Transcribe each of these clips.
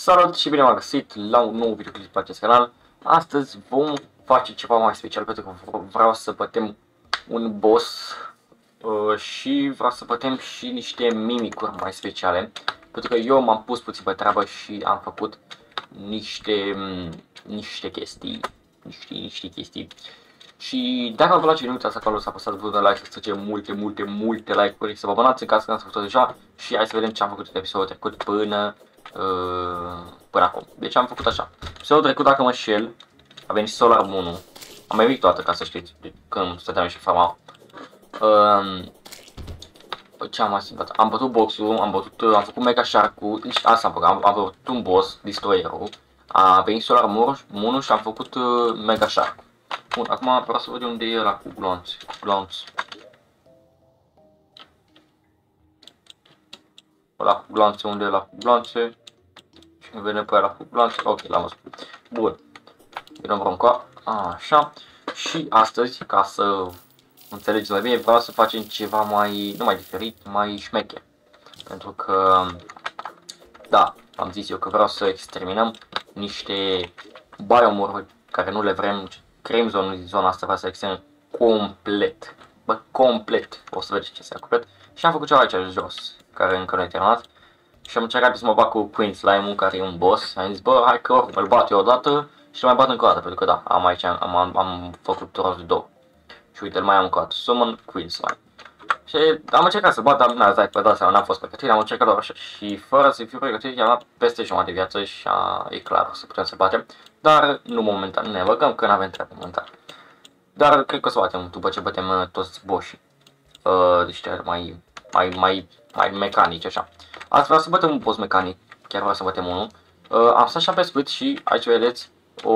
Salut și bine m-am găsit la un nou videoclip pe acest canal. Astăzi vom face ceva mai special pentru că vreau să bătem un boss uh, și vreau să bătem și niște mimicuri mai speciale. Pentru că eu m-am pus puțin pe treabă și am făcut niște, niște chestii, niște, niște chestii. Și dacă vă place, nu uitați acolo să apăsați butonul de like, să trece multe, multe, multe like-uri, să vă abonați în caz că n-ați făcut deja și hai să vedem ce am făcut în episodul trecut până Uh, până acum. Deci am făcut așa. Episodul trecut, dacă mă șel, a venit Solar Moon Am mai venit toată, ca să știți, când stăteam și fama. Uh, ce am mai simțit? Am bătut boxul, am bătut, am făcut Mega Shark-ul, deci asta am făcut, am, am bătut un boss, Destroyer-ul. A venit Solar Moon și am făcut uh, Mega Shark. Bun, acum vreau să văd unde e ăla cu glonț. Glonț. Ăla cu glanțe, unde e la cu glanțe? Și nu vede pe ăla cu glanțe? Ok, l-am văzut. Bun. Vedem roncoa. Așa. Și astăzi, ca să înțelegeți mai bine, vreau să facem ceva mai, nu mai diferit, mai șmecher. Pentru că, da, am zis eu că vreau să exterminăm niște biomuri care nu le vrem, creăm zona din zona asta, vreau să exterminăm complet. Bă, complet. O să vedeți ce se complet. Și am făcut ceva aici jos care încă nu e terminat. Și am încercat să mă bat cu Queen Slime-ul, care e un boss. Am zis, bă, hai că oricum îl bat eu odată și îl mai bat încă o dată, pentru că da, am aici, am, am, am făcut rost de două. Și uite, îl mai am încă o dată, Summon Queen Slime. Și am încercat să bat, dar n-a zis, pe seama, n-am fost pregătit, am încercat doar așa. Și fără să fiu pregătit, i-am dat peste jumătate de viață și a, e clar să putem să batem. Dar nu momentan, ne băgăm că n-avem treabă momentan. Dar cred că o să batem după ce batem uh, toți boșii. Uh, deci mai, mai, mai mai mecanici, așa. Azi vreau să bătem un boss mecanic, chiar vreau să bătem unul. Uh, am stat și am pescuit și aici vedeți o,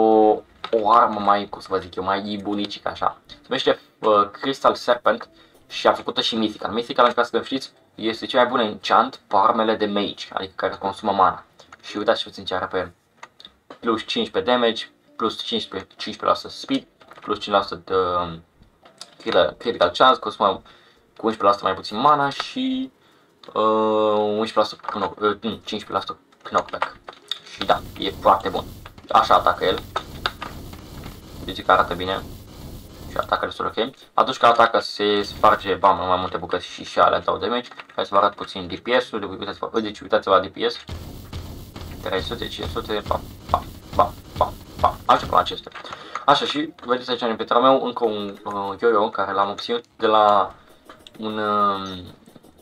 o armă mai, cum să vă zic eu, mai bunicică, așa. Se numește uh, Crystal Serpent și a făcut și Mythical. Mythical, în caz că știți, este cea mai bună enchant pe armele de mage, adică care consumă mana. Și uitați puțin ce are pe el. Plus 15 damage, plus 15, 15% speed, plus 5% de um, critical chance, consumă cu 11% mai puțin mana și uh, 11% knock, uh, 15% knockback. Și da, e foarte bun. Așa atacă el. Deci că arată bine. Și atacă destul ok. Atunci când atacă se sparge bam în mai multe bucăți și și alea dau damage. Hai să vă arăt puțin DPS-ul. Uitați-vă, deci uitați-vă la DPS. 300, 500, pam, pam, pam, pam, pam. Așa cum acestea. Așa și vedeți aici în petra meu încă un uh, yo-yo care l-am obținut de la un uh,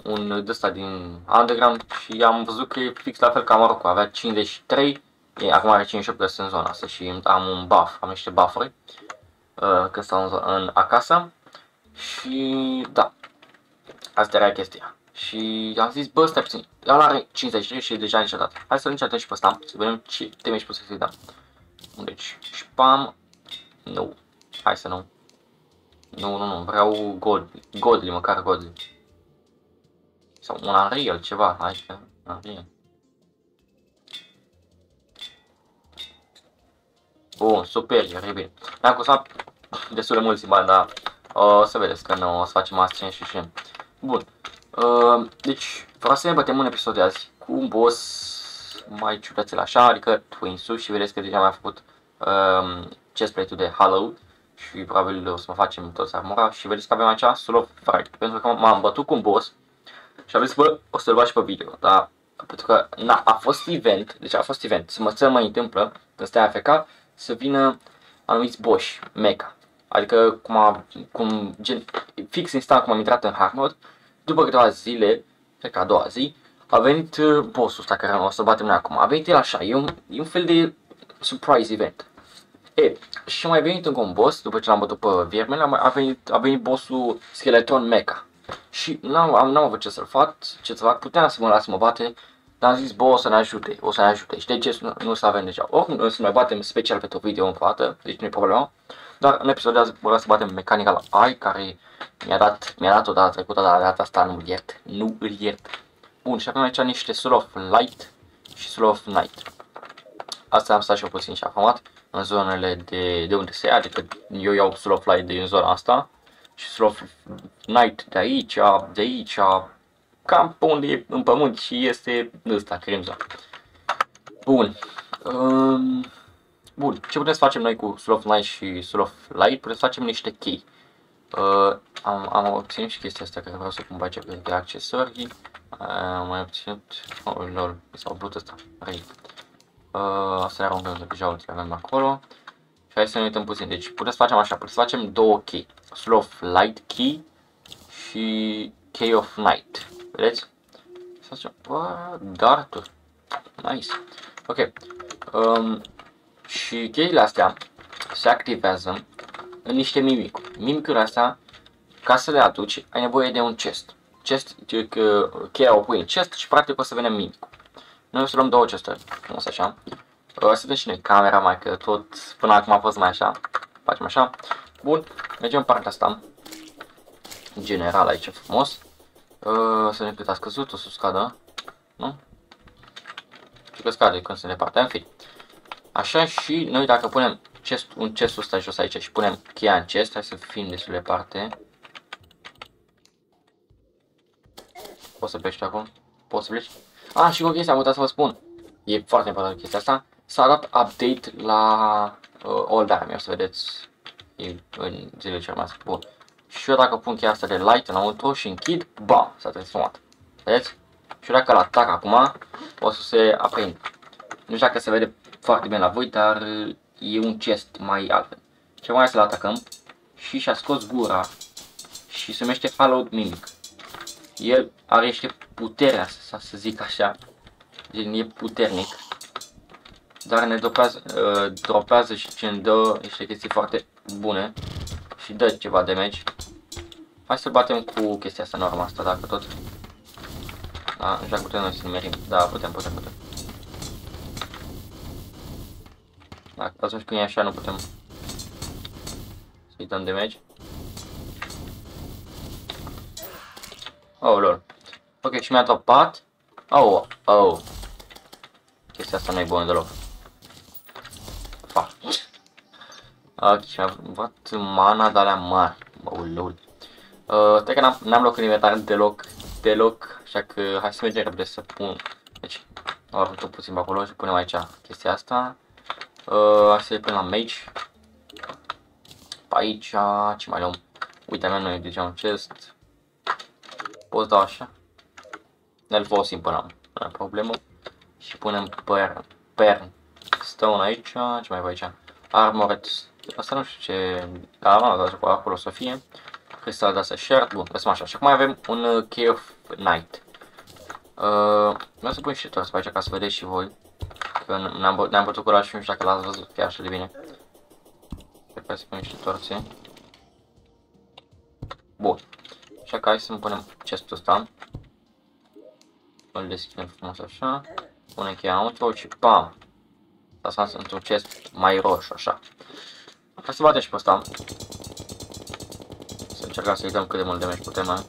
un ăsta din Underground și am văzut că e fix la fel ca Marocco, avea 53, e, acum are 58 în zona asta și am un buff, am niște buffuri uh, când stau în, în acasă și da, asta era chestia. Și am zis, bă, stai puțin, el are 53 și e deja niciodată. Hai să încetăm și pe ăsta, să vedem ce teme și să-i dăm. Deci, spam, nu, hai să nu. Nu, nu, nu, vreau gold, godly, măcar godly. Sau un Unreal, ceva, hai că... Unreal. Bun, super, e bine. Mi-am constat destul de mulți bani, dar o să vedeți că nu o să facem asta și și Bun. Uh, deci, vreau să ne bătem un episod de azi cu un boss mai ciudățel așa, adică Twinsu și vedeți că deja mi-a făcut um, chestplate-ul de Hollow și probabil o să mă facem toți armura și vedeți că avem aici solo fight pentru că m-am bătut cu un boss și am zis, bă, o să-l faci pe video, dar pentru că na, a fost event, deci a fost event, să mă, să mai întâmplă, când stai AFK, să vină anumiți boși, mecha. Adică cum, a, cum gen, fix instant cum am intrat în hard mode, după câteva zile, cred că a doua zi, a venit uh, bossul ăsta care o să batem noi acum. A venit el așa, e un, e un fel de surprise event. E, și mai venit încă un boss, după ce l-am bătut pe viermele, a venit, a venit bossul Skeleton Mecha. Și n-am, am, n-am avut ce să-l fac, ce să fac, puteam să mă las să mă bate, dar am zis, bă, o să ne ajute, o să ne ajute. Și de ce nu, nu să avem deja? Oricum, o să mai batem special pe tot video încă o dată, deci nu e problema. Dar în episodul de azi vreau să batem mecanica la AI, care mi-a dat, mi-a dat o dată trecută, dar data asta nu-l iert, nu îl iert. Bun, și avem aici niște Soul of Light și Soul of Night. Asta am stat și eu puțin și afamat în zonele de, de unde se ia, adică eu iau Soul of Light din zona asta și Sloth Knight de aici, de aici, cam pe unde e în pământ și este ăsta, Crimson. Bun. Um, bun. Ce putem să facem noi cu Slow of Night și Slow of Light? Putem să facem niște chei. Uh, am, am obținut și chestia asta care vreau să pun aici pe de accesorii. Uh, am mai obținut... Oh, lol, mi s-a umplut ăsta. Răi. Uh, asta era unde deja le avem acolo. Și hai să ne uităm puțin. Deci putem să facem așa, putem să facem două key. Slow of Light Key și Key of Night. Vedeți? Să facem... Darturi. Nice. Ok. Um, și cheile astea se activează în niște mimicuri. Mimicuri astea, ca să le aduci, ai nevoie de un chest. Chest, cheia o pui în chest și practic o să vedem mimicul. Noi o să luăm două chesturi, frumos așa. O să vedem și noi camera mai că tot până acum a fost mai așa. Facem așa. Bun, mergem în partea asta. General aici frumos. Uh, să vedem cât a scăzut, o să scadă. Nu? Și că scade când se departe, în fi. Așa și noi dacă punem chest, un chest ăsta jos aici și punem cheia în chest, hai să fim destul de departe. Poți să pleci acum? Poți să pleci? Ah, și o chestie, am uitat să vă spun. E foarte important chestia asta. S-a dat update la uh, Old Army, o să vedeți e în zilele cel mai bun. Și eu dacă pun cheia asta de light înăuntru și închid, bam, s-a transformat. Vedeți? Și eu dacă l-atac acum, o să se aprinde. Nu știu dacă se vede foarte bine la voi, dar e un chest mai altfel. Ce mai să-l atacăm și și-a scos gura și se numește Hallowed Mimic. El are niște puterea, să, să zic așa, gen e puternic, dar ne dropează, uh, dropează și ce îmi dă niște chestii foarte bune și dă ceva damage. Hai să batem cu chestia asta norma asta, dacă tot. Da, nu știu dacă putem noi să nimerim. Da, putem, putem, putem. Dacă atunci când e așa nu putem să-i dăm damage. Oh, lol. Ok, și mi-a dropat. Oh, oh. Chestia asta nu e bună deloc. Fuck. Ok, și-am luat mana de alea mari. Oh, lol. Uh, cred că n-am loc în inventar deloc, deloc, așa că hai să mergem repede să pun. Deci, am puțin pe acolo și punem aici chestia asta. Uh, să le la mage. Pe aici, ce mai luăm? Uite, mea noi deja un chest. Poți da așa? Ne-l folosim până am, nu am problemă. Și punem per, per stone aici, ce mai vă aici? Armored, asta nu știu ce, da, mă, dar cu acolo să fie. Cristal de astea shard, bun, lăsăm așa. Și acum avem un uh, Key of Night. Uh, vreau să pun și tot aici ca să vedeți și voi. Că ne-am ne bătut curaj și nu știu dacă l-ați văzut chiar așa de bine. Cred că să pun niște torțe. Bun. Așa că hai să-mi punem chestul ăsta. Îl deschidem frumos așa. Punem cheia înăuntru și pam! Asta sunt un chest mai roșu, așa. Hai să batem și pe ăsta. Să încercăm să-i dăm cât de mult damage putem, mai.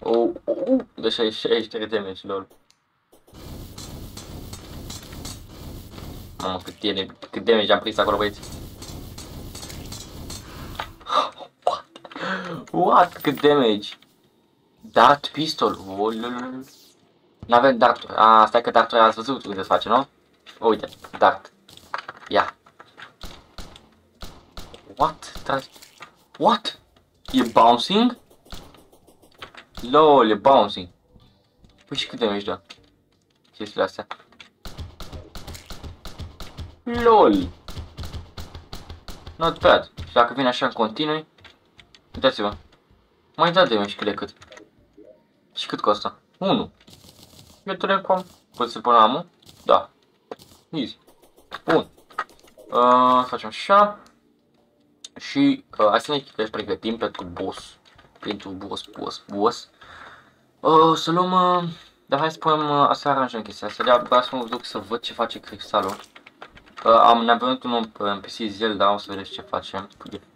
Uh, uh, uh, de 63 damage, lol. Mamă, cât, e, cât damage am prins acolo, băieți. What? What? Cât damage? Dart pistol. Oh, N-avem dart. Ah, stai că dartul ați văzut unde se face, nu? Uite, dart. Ia. What? What? E bouncing? LOL, e bouncing. Păi și cât damage da? Chestiile astea. LOL! Not bad. Și dacă vine așa în continui, uitați-vă. Mai da damage cât de cât. Și cât costă? 1. Eu telecom. Poți să pun amul? Da. Easy. Bun. Uh, facem așa. Și uh, hai să ne pregătim pentru boss. Pentru boss, boss, boss. Uh, să luăm... Uh, dar hai să punem, uh, să aranjăm chestia asta. De-abia să mă duc să văd ce face cristalul. Uh, am ne-am venit unul în PC Zelda, o să vedeți ce facem.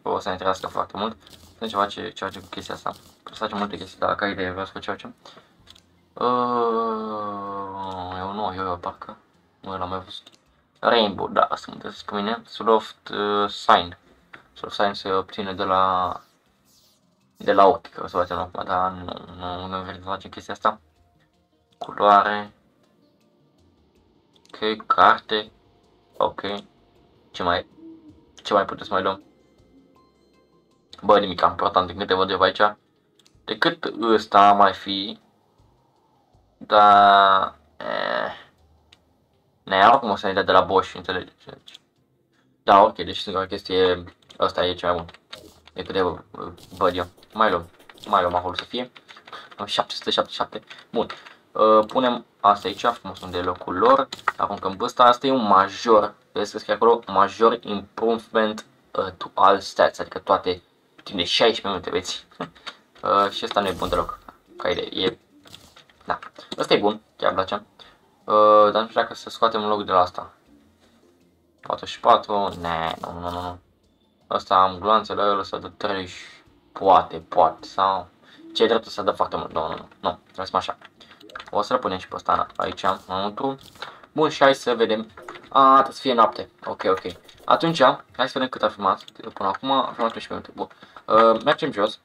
O să ne interesească foarte mult. Sunt ceva ce, ceva ce cu chestia asta. Trebuie să facem multe chestii, dar ca idee vreau să ce ceva ce. Uh, eu nu, eu, eu parcă. Nu l-am mai văzut. Rainbow, da, asta mă gândesc pe mine. Soft uh, Sign. Soft Sign se obține de la de la optică, o să facem acum, dar nu, nu, nu vrem să facem chestia asta. Culoare. Ok, carte. Ok. Ce mai, ce mai puteți mai luăm? Bă, nimic important din câte văd eu aici. Decât ăsta mai fi. Da... Eh. Ne oricum o să ne dea de la Bosch, înțelegeți? Da, ok, deci singura chestie, ăsta e cel mai bun. E cât de văd eu. Mai luăm, mai luăm acolo să fie. 777. Bun. Uh, punem asta aici, frumos unde e locul lor. Aruncăm pe ăsta. Asta e un major. Vezi că acolo major improvement uh, to all stats, adică toate timp de 16 minute, vezi? uh, și asta nu e bun deloc. Ca idee, e... Da. Asta e bun, chiar îmi place. Uh, dar nu știu dacă să scoatem un loc de la asta. 44, ne, nu, nu, nu, nu. Asta am gloanțele ăla să dă 30, poate, poate, sau... Ce dreptul să dă foarte mult, nu, nu, nu, nu, lăsăm așa. O să-l punem și pe ăsta aici, înăuntru. Bun, și hai să vedem. A, trebuie să fie noapte. Ok, ok. Atunci, hai să vedem cât a filmat până acum. A filmat 11 minute. Bun. Uh, mergem jos.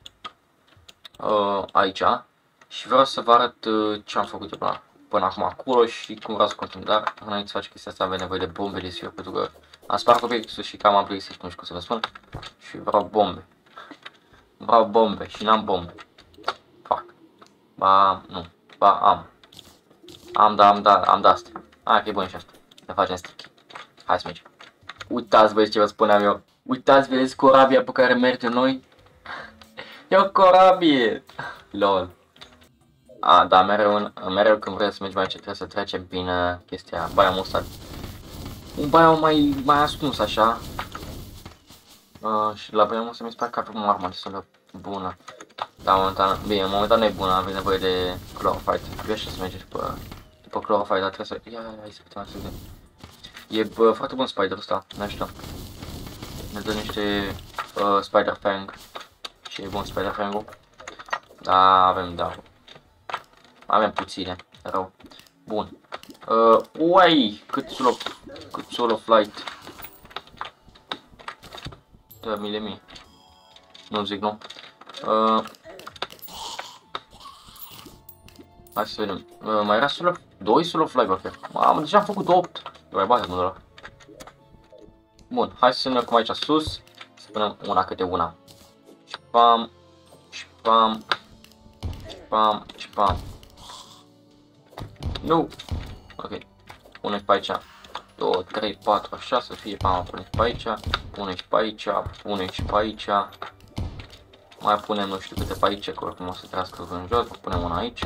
Uh, aici. Și vreau să vă arăt uh, ce am făcut eu până, până acum acolo și cum vreau să continui. Dar înainte să faci chestia asta avem nevoie de bombe de sigur pentru că am spart obiectul și cam am plictisit, nu știu cum să vă spun. Și vreau bombe. Vreau bombe și n-am bombe. Fac. Ba, nu. Ba, am. Am, da, am, da, am da asta. Hai că e bun și asta. Ne facem stick. Hai să mergem. Uitați băieți ce vă spuneam eu. Uitați, vedeți corabia pe care mergem noi? E o corabie! LOL. A, da, mereu, mereu când vrei să mergi aici trebuie să trecem prin uh, chestia Baia Mustard. Un baia mai, mai ascuns așa. Uh, și la Baia Mustard mi se pare că avem o armă destul de bună. Da, momentan, bine, momentan nu e bună, avem nevoie de Chlorophyte. Vreau să mergem pe după Chlorophyte, dar trebuie să... Ia, ia, hai să putem să vedem. E bă, foarte bun spider ăsta, nu știu. Ne dă niște uh, Spider Fang. Și e bun Spider Fang-ul. Da, avem, da. Avem puține, rău. Bun. Uh, uai, cât solo, cât solo flight. Da, mile mii. Nu zic nu. Uh, hai să vedem. Uh, mai era solo 2 solo fly ok. Mamă, deja am făcut 8. Mai bate mă ăla. Bun, hai să ne cum aici sus. Să punem una câte una. Spam, spam, spam, spam. Nu! Ok. Punem pe aici. 2, 3, 4, așa să fie. Pam, punem pe aici. Punem și pe aici. Punem și pe aici. Mai punem nu știu câte pe aici, că oricum o să trească în jos. Punem una aici.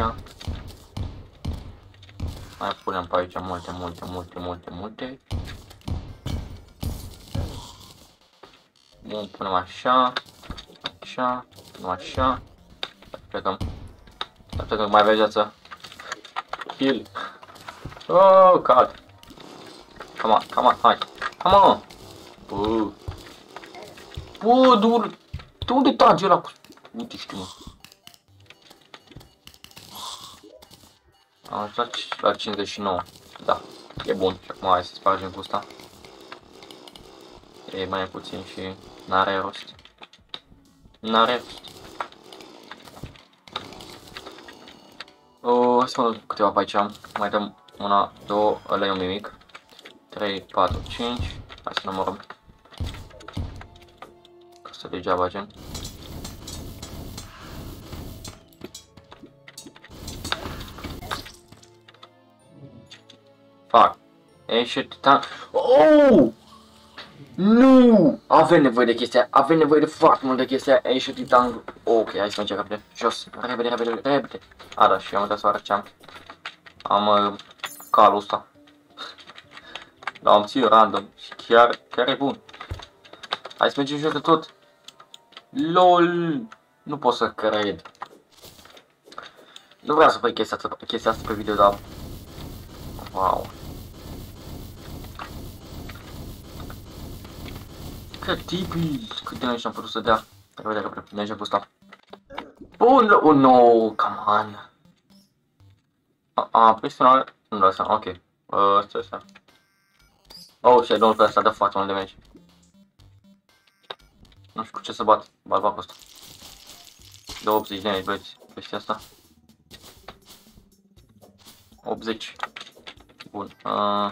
Mai punem pe aici multe, multe, multe, multe, multe. Bun, punem așa, așa, punem așa. Plecăm. Plecăm, mai avea viață. Heal. Oh, God. Come on, come on, hai. Come on. Bă. Bă, dur. De unde trage ăla cu... Uite știu, mă. Am ajuns la 59. Da, e bun. Și acum hai să spargem cu asta. E mai puțin și n-are rost. N-are rost. O, hai să mă câteva pe aici. Mai dăm una, două, ăla e un mimic. 3, 4, 5. Hai să numărăm. Că să degeaba gen. Fac. Ești titan. Oh! Nu! Avem nevoie de chestia, avem nevoie de foarte mult de chestia Ești titan. Ok, hai să mergem repede. Jos. Repede, repede, repede. A, da, și am uitat să arăt ce am. Am uh, calul ăsta. Dar am ținut random și chiar, chiar e bun. Hai să mergem jos de tot. LOL! Nu pot să cred. Nu vreau să fac chestia asta, chestia asta pe video, dar... Wow. Că tipii, cât de aici am putut să dea. Repede, repede, mergem cu ăsta. Bun, oh no, come on. A, a pe final, nu dau seama, ok. Ăsta, ăsta. Oh, shit, domnul ăsta dă foarte mult de damage. Nu știu cu ce să bat, bat cu ăsta. De 80 de damage, băieți, chestia asta. 80. Bun. Uh,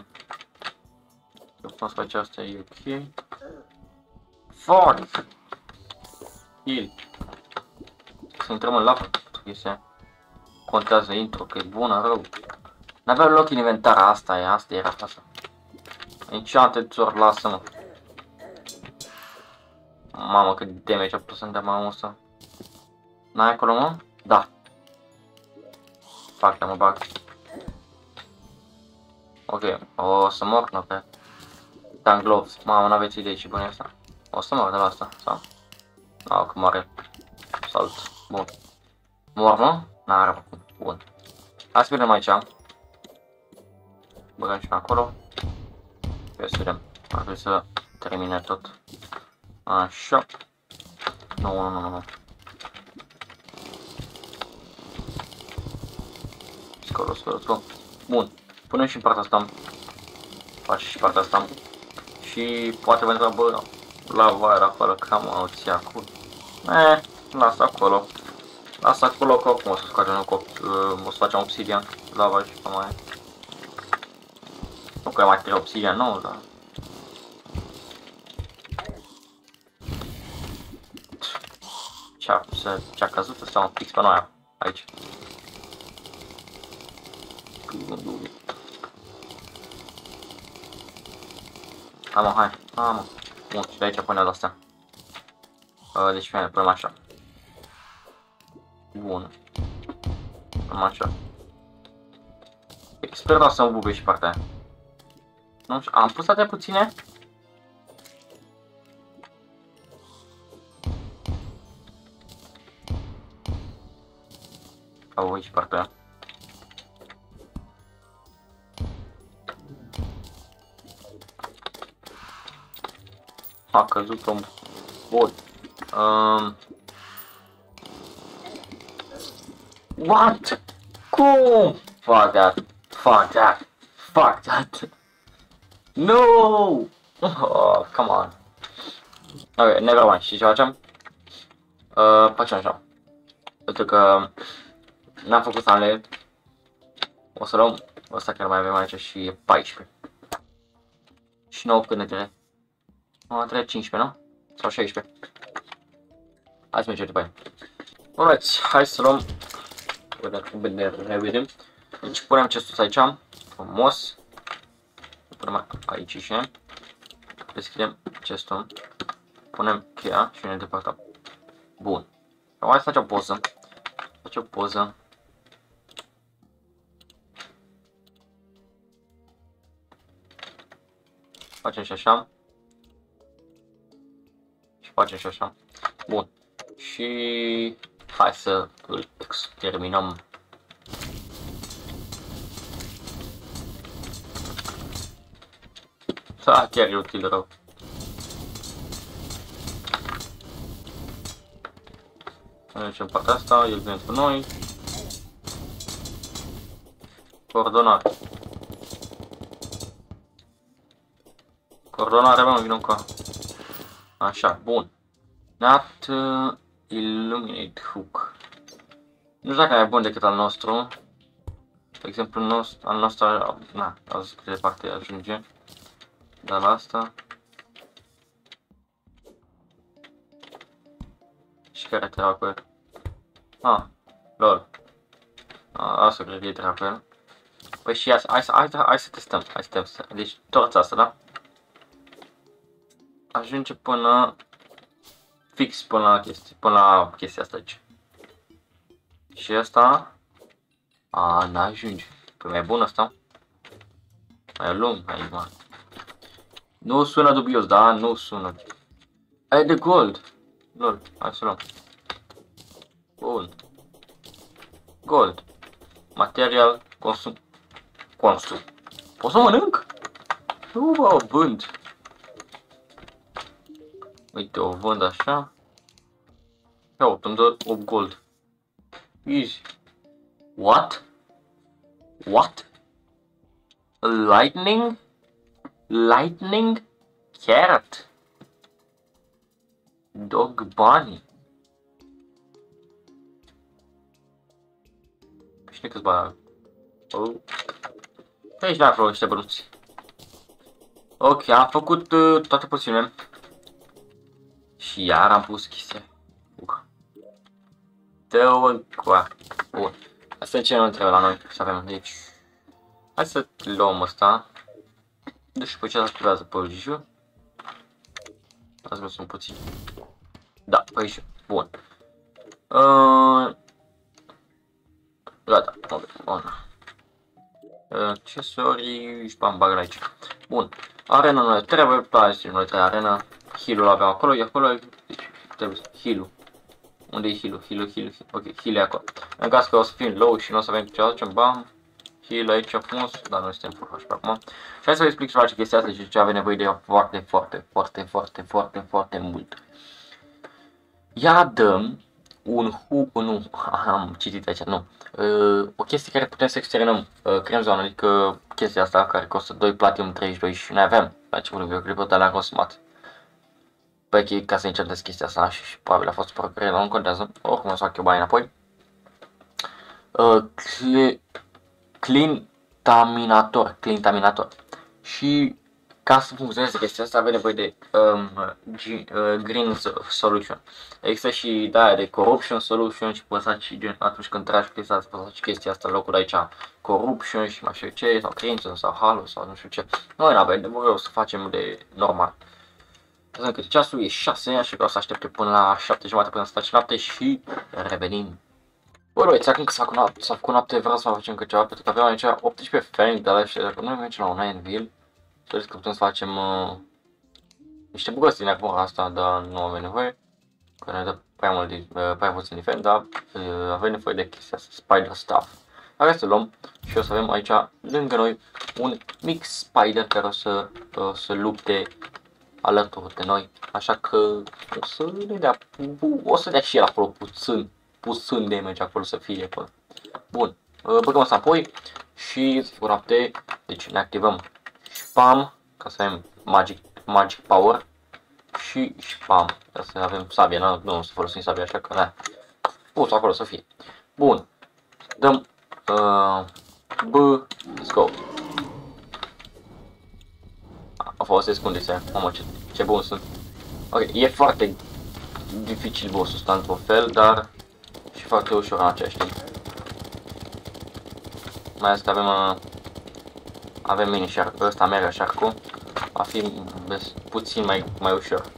Nu să face asta, e ok. Fuck! Heal. Să intrăm în lavă. Chestia. Contează intro, că e bună, rău. N-avea loc în inventar, asta e, asta era asta. Enchanted sword, lasă-mă. Mamă, cât damage a pus să-mi dea mamă ăsta. N-ai acolo, mă? Da. Fac, mă bag. Ok, o să mor, nu pe. Dan gloves. Mamă, n-aveți idei ce bun e asta. O să mor de la asta, sau? Nu, că moare. Salut. Bun. Mor, nu? N-are Bun. Hai să vedem aici. Băgăm și acolo. Ia să vedem. Ar trebui să termine tot. Așa. Nu, nu, nu, nu. Scolo, scolo, scolo. Bun. Punem și în partea asta. Faci și partea asta. Și poate vă întreabă la vaia acolo, cam o ți acolo. Eh, lasă acolo. Lasă acolo că oricum o să scoatem un cop, uh, o să facem obsidian, lava și pe mai. Nu că mai trebuie obsidian nou, dar... Ce-a, ce-a căzut ăsta un fix pe noi aici. Hai mă, hai, hai mă. Bun, și de aici pune la astea. Uh, deci bine, punem așa. Bun. Punem așa. Sper doar să mă bube și partea aia. Nu știu, am pus atâtea puține? Au aici partea aia. A căzut un bot. Um... What? Cum? Fuck that. Fuck that. Fuck that. No! Oh, come on. Ok, never mind. Și ce facem? Uh, facem așa. Pentru că n-am făcut sale. O să luăm. Ăsta chiar mai avem aici și e 14. Și 9 cât ne trebuie. Mă trebuie 15, nu? Sau 16. Hai să mergem după aia. Alright, hai să luăm. Vedem cum ne revedem. Deci punem chestul aici. Frumos. Punem aici și deschidem chestul. Punem cheia și ne depărtăm. Bun. Acum hai să facem o poză. Facem o poză. Facem și așa facem și așa. Bun. Și hai să îl exterminăm. Da, chiar e util rău. Deci în partea asta, el vine cu noi. Coordonate. Coordonare, mă, vină încă. Așa, bun. Not uh, Illuminate Hook. Nu știu dacă e bun decât al nostru. De exemplu, nostru, al nostru, na, a zis cât de departe ajunge. Dar la asta... Și care treaba cu el? Ah, lol. Ah, asta cred că e treaba cu el. Păi și asta, hai, hai, hai, hai să testăm, hai să testăm. Deci, tot asta, da? Ajunge până fix până la chestia, până la chestia asta aici. Și asta a, n-ajunge. Păi mai bun asta. Mai lung, mai mare. Nu sună dubios, da? Nu sună. Ai de gold. Lol, hai să luăm. Bun. Gold. Material, consum. Consum. Poți să mănânc? Nu vă vând. Uite, o vând așa. Ia uite, îmi dă 8 gold. Easy. What? What? Lightning? Lightning? Carrot? Dog bunny? Știi câți bani Oh. Aici n-am niște bănuți. Ok, am făcut uh, toate poțiunile. Și iar am pus chestia. Uh. Dă-o Bun. Asta e ce nu trebuie la noi să avem. Deci, hai să luăm ăsta. Deci pe ce activează pe Jiju. Ați văzut puțin. Da, pe aici. Bun. Uh... Gata, ok, bun. Accesorii și bam bag aici. Bun. Arena nu trebuie, plastic nu trebuie arena. Heal-ul avem acolo, e acolo, deci trebuie heal-ul. Unde e heal-ul? Heal-ul, heal-ul, ok, heal e acolo. În caz că o să fim low și nu o să avem ce facem, bam, heal aici frumos, dar noi suntem full HP acum. Și hai să vă explic ce face chestia asta și ce avem nevoie de ea foarte, foarte, foarte, foarte, foarte, foarte mult. Ea dăm un hu, nu, am citit aici, nu, uh, o chestie care putem să externăm, uh, creăm zona, adică chestia asta care costă 2 platinum 32 și noi avem la începutul videoclipului, dar le-am consumat. Pe ca să încetez chestia asta și, și probabil a fost procurare, dar nu contează, oricum o să fac eu bani înapoi. Uh, clintaminator, clintaminator. Și ca să funcționeze chestia asta avem nevoie de um, G, uh, Green Solution. Există și da, de Corruption Solution și poți și gen atunci când tragi chestia asta, poți și chestia asta în locul aici Corruption și mai știu ce, sau Crimson sau Halo sau nu știu ce. Noi nu avem nevoie, o să facem de normal. Pentru că ceasul e 6 și vreau să aștepte până la 7 jumate până să faci noapte și revenim. Bă, băieți, acum că s-a făcut, noapte, s-a făcut noapte, vreau să mai facem câte ceva, pentru că avem aici 18 fang de la și dacă nu mergem la un Anvil, să că putem să facem uh, niște bucăți din armura asta, dar nu avem nevoie, că ne dă prea mult, uh, prea puțin defend, dar uh, avem nevoie de chestia asta, spider stuff. Hai să luăm și o să avem aici lângă noi un mic spider care o să, o să lupte alături de noi, așa că o să ne dea, o să dea și el acolo puțin puțin damage acolo să fie acolo. Bun, uh, băgăm asta apoi și sigur apte, deci ne activăm spam ca să avem magic, magic power și spam ca să avem sabia, nu, nu să folosim sabia așa că da, pus acolo să fie. Bun, dăm uh, B, let's go. A folosesc condiția, mamă ce, ce bun sunt. Ok, e foarte dificil bossul ăsta într-un fel, dar foarte ușor în același timp. Mai ales că avem, uh, avem mini shark, ăsta mega shark va fi puțin mai, mai ușor.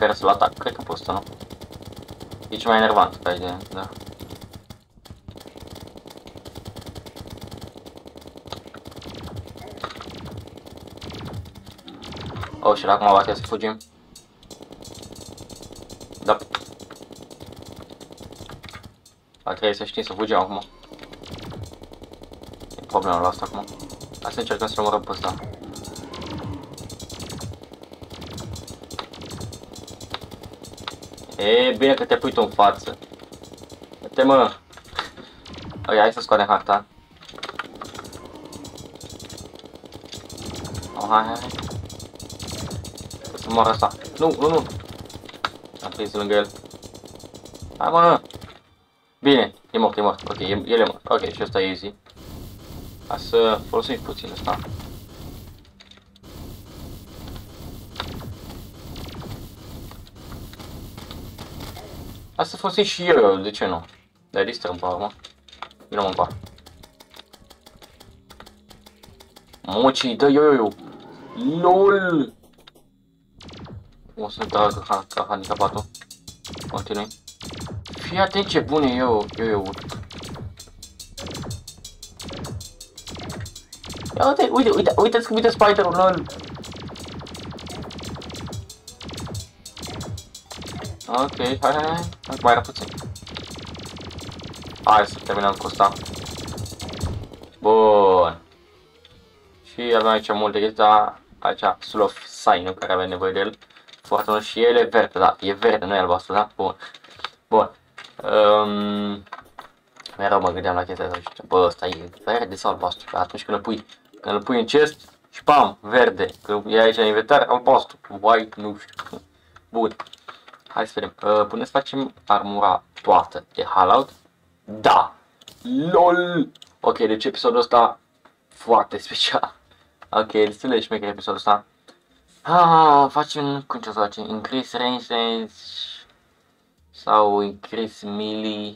care să-l atac. Cred că pot nu? E cel mai enervant ca idee, da. Oh, și acum va să fugim. Da. Va trebui să știm să fugim acum. E problema la asta acum. Hai să încercăm să-l omorăm pe ăsta. E bine că te pui tu în față. Te mă. Ok, hai să scoatem harta. Oh, hai, hai. O să moară asta. Nu, nu, nu. Am prins lângă el. Hai mă. Bine, e mort, e mort. Ok, el e mort. Ok, și ăsta e easy. Hai să folosim puțin ăsta. Asta folosim și eu, de ce nu? Dar distrăm pe urmă. Vină mă Mamă, ce dă eu, eu, eu. LOL! O să trag ca, ca handicapatul. Continui. Fii atent ce bun e eu, eu, eu. Ia uite, uite, uite, uite, uite spider-ul, lol. Ok, hai, hai, hai. Mai era puțin. Hai să terminăm cu asta. Bun. Și avem aici multe chestii, dar aici Sloth Sign, care avem nevoie de el. Foarte mult și el e verde, da, e verde, nu e albastru, da? Bun. Bun. Um, mereu mă gândeam la chestia asta și bă, ăsta e verde sau albastru? Atunci când îl pui Când îl pui în chest și pam, verde. Că e aici în inventar, albastru, white, nu știu. Bun. Hai să vedem. Uh, până să facem armura toată de Halout. Da. LOL. Ok, deci episodul ăsta foarte special. Ok, destul de șmecher episodul ăsta. Ah, facem, cum ce să facem? Increase range, range sau increase melee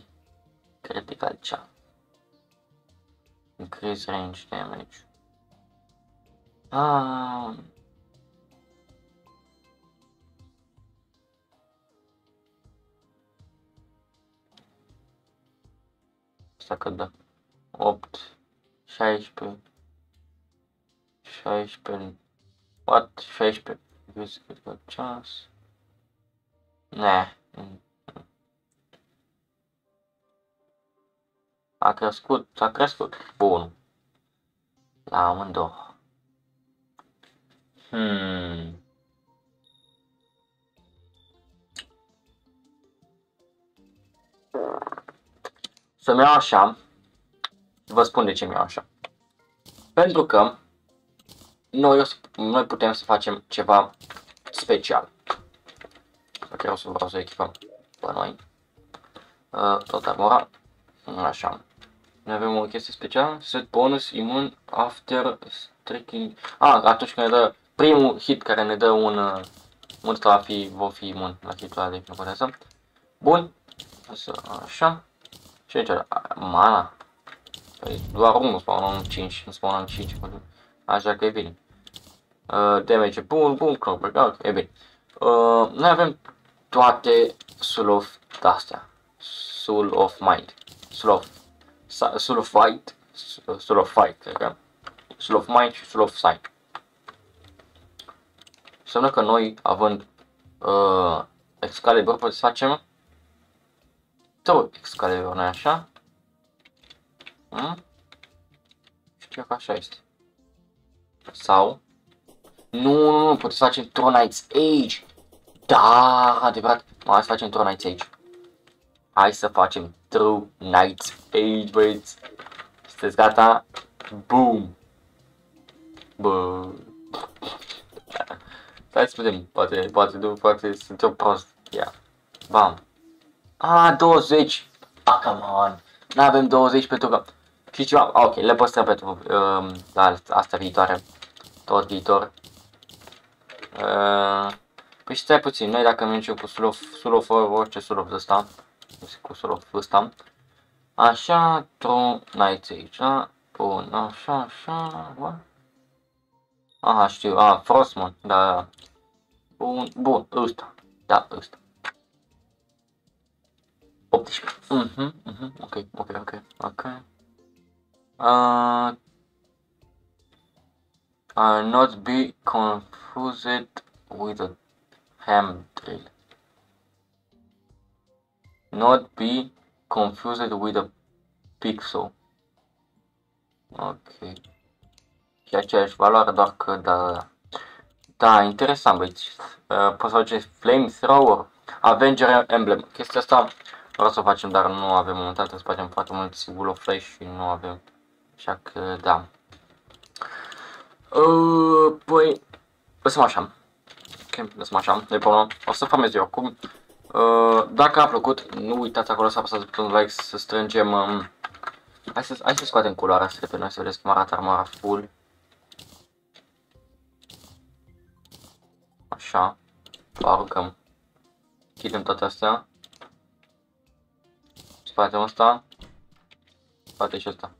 critical chance. Increase range damage. Ah. Asta cât dă? 8, 16, 16, what? 16, vezi cât că ceas? Ne. A crescut, a crescut. Bun. La amândouă. Hmm. Să-mi iau așa. Vă spun de ce mi-au așa. Pentru că noi, o să, noi putem să facem ceva special. Ok, o să vreau să echipăm pe noi. Uh, tot armura. Așa. Noi avem o chestie specială. Set bonus imun after striking. Ah, atunci când ne dă primul hit care ne dă un uh, monstru va fi, va fi imun la hitul ăla de nu contează. Bun. Așa. Ce e Mana. Păi doar unul spawnă în 5, nu spawnă în 5. Așa că e bine. Uh, damage bun, bun, cropper, ok, e bine. Uh, noi avem toate Soul of astea. Soul of Mind. Soul of, Soul of Fight. Soul of Fight, cred că. Soul of Mind și Soul of Sight. Înseamnă că noi, având uh, Excalibur, putem să facem două Excalibur, nu așa? Hmm? Știu că așa este. Sau... Nu, nu, nu, puteți să facem Tronites Age. Da, adevărat. Hai să facem Tronites Age. Hai să facem True Knights Age, băieți. Sunteți gata? Boom! Bă... Hai să vedem, poate, poate, nu, poate sunt eu prost. Ia. Bam. A, 20. Ah, come on. N-avem 20 pentru că și ceva, ok, le păstrăm pentru um, la asta viitoare, tot viitor. Uh, păi stai puțin, noi dacă mergem cu sulof, sulof orice sulof de ăsta, cu sulof ăsta, așa, tu n-ai aici, da? Bun, așa, așa, what? Aha, știu, a, Frostman, da, da. Bun, bun, ăsta, da, ăsta. 18. Mhm, mhm, ok, ok, ok, ok. Uh, uh, not be confused with a ham drill. Not be confused with a pixel. Ok. Și aceeași valoare, doar că da... Da, interesant, băieți. Uh, poți să faceți flamethrower, Avenger Emblem. Chestia asta vreau să o facem, dar nu avem momentan, trebuie să facem foarte mult sigur of flash și nu avem. Așa că, da. Uh, păi, lăsăm așa. Ok, lăsăm așa, de până o să famez eu acum. Uh, dacă a plăcut, nu uitați acolo să apăsați butonul like să strângem... Um, hai, să, hai să scoatem culoarea asta pe noi să vedeți cum arată armara full. Așa. Aruncăm. Chidem toate astea. Spatele ăsta. Spate și ăsta.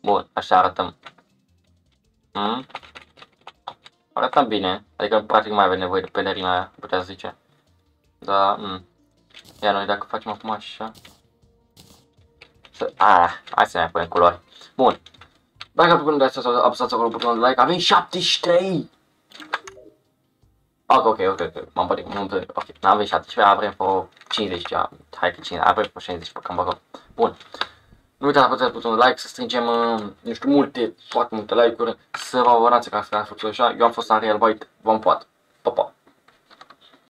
Bun, așa arătăm. Hmm? Arătăm bine, adică practic mai avem nevoie de pelerina aia, putea zice. Da, hmm. Ia noi dacă facem acum așa. Să, a, hai să mai punem culori. Bun. Dacă vă plăcut să apăsați acolo butonul de like, avem 73! Ok, ok, ok, ok, m-am părut, m-am părut, ok, n-avem 17, avem vreo 50 ceva, hai că 50, avem vreo 60 pe cam acolo. Bun. Nu uitați să apăsați butonul like, să strângem, uh, nu știu, multe, foarte multe like-uri, să vă abonați ca să ne așa. Eu am fost Unreal White, v-am poate. Pa, pa!